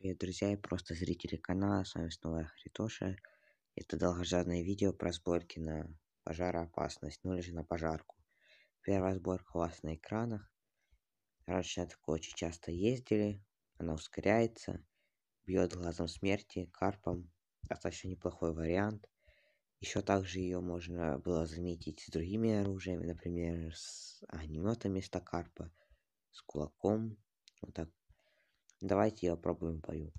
Привет, друзья и просто зрители канала, с вами снова Хритоша. Это долгожданное видео про сборки на пожароопасность, ну или же на пожарку. Первая сборка у вас на экранах. Раньше на такой очень часто ездили, она ускоряется, бьет глазом смерти, карпом. Достаточно неплохой вариант. Еще также ее можно было заметить с другими оружиями, например, с огнеметом вместо карпа, с кулаком. Вот так Давайте ее попробуем в бою.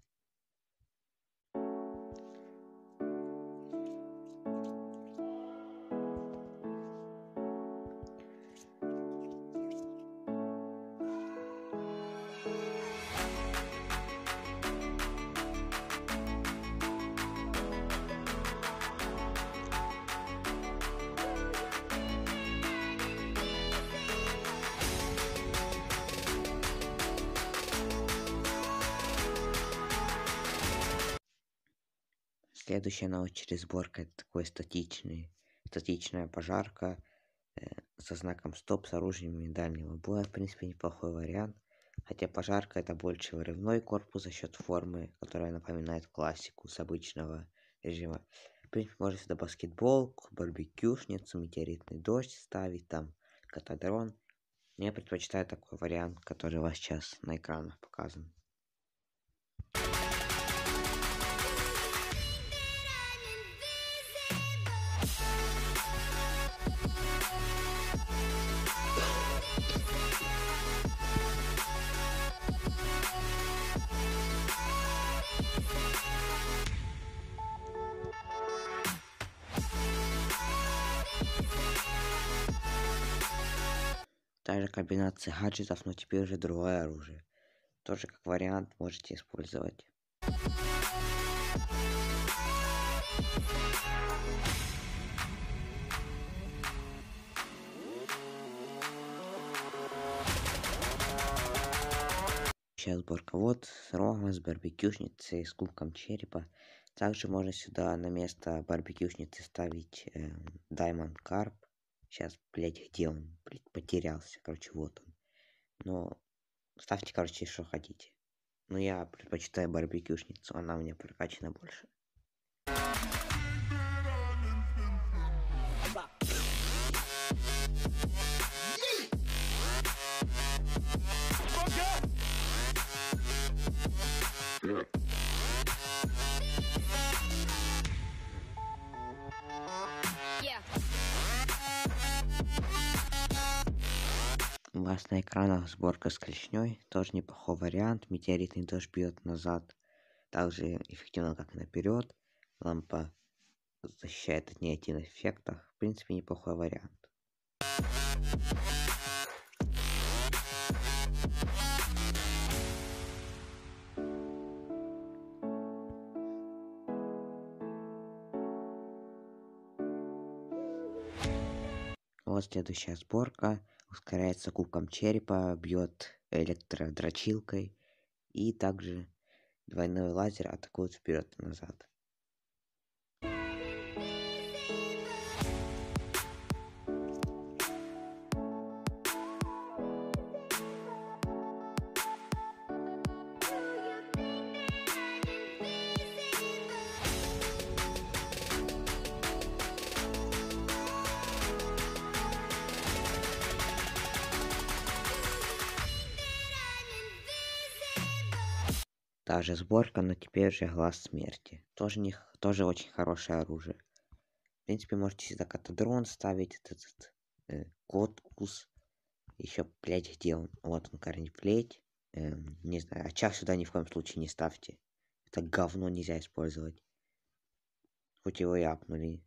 Следующая на очередь сборка это такой статичный, статичная пожарка э, со знаком стоп с оружием дальнего боя. В принципе, неплохой вариант. Хотя пожарка это больше вырывной корпус за счет формы, которая напоминает классику с обычного режима. В принципе, можно сюда баскетбол, барбекюшницу, метеоритный дождь ставить, там катадрон. Я предпочитаю такой вариант, который у вас сейчас на экранах показан. Та же комбинация гаджетов, но теперь уже другое оружие. Тоже как вариант можете использовать. Сейчас сборка. Вот с рогом, с барбекюшницей, с кубком черепа. Также можно сюда на место барбекюшницы ставить э, Diamond Carp. Сейчас, блядь, где он? Блядь, потерялся. Короче, вот он. Но ставьте, короче, что хотите. Но я предпочитаю барбекюшницу. Она у меня прокачана больше. Вас на экранах сборка с клешней, тоже неплохой вариант. Метеоритный дождь бьет назад, также эффективно как наперед. Лампа защищает от негативных эффектов. В принципе, неплохой вариант. Вот следующая сборка. Ускоряется кубком черепа, бьет электродрочилкой. И также двойной лазер атакует вперед назад. Та же сборка, но теперь же глаз смерти. Тоже, не, тоже очень хорошее оружие. В принципе, можете сюда катадрон ставить, этот, этот э, коткус. Еще, блядь, где он? Вот он, корень плеть. Эм, не знаю, очаг сюда ни в коем случае не ставьте. Это говно нельзя использовать. Хоть его и апнули.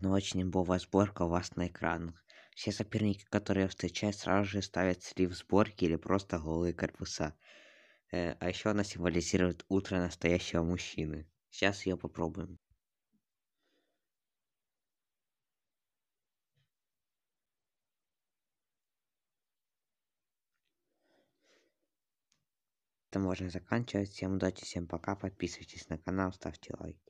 Но ну, очень имбовая сборка у вас на экранах. Все соперники, которые я встречаю, сразу же ставят слив сборки или просто голые корпуса. Э, а еще она символизирует утро настоящего мужчины. Сейчас ее попробуем. Это можно заканчивать. Всем удачи, всем пока. Подписывайтесь на канал, ставьте лайк.